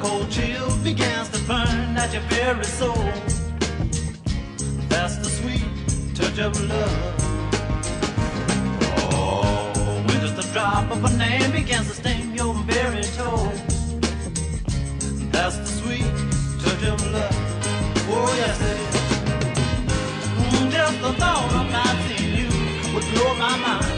cold chill begins to burn at your very soul. That's the sweet touch of love. Oh, when just a drop of a name begins to sting your very toes. That's the sweet touch of love. Oh, yes, it is. Mm, just the thought of not seeing you would blow my mind.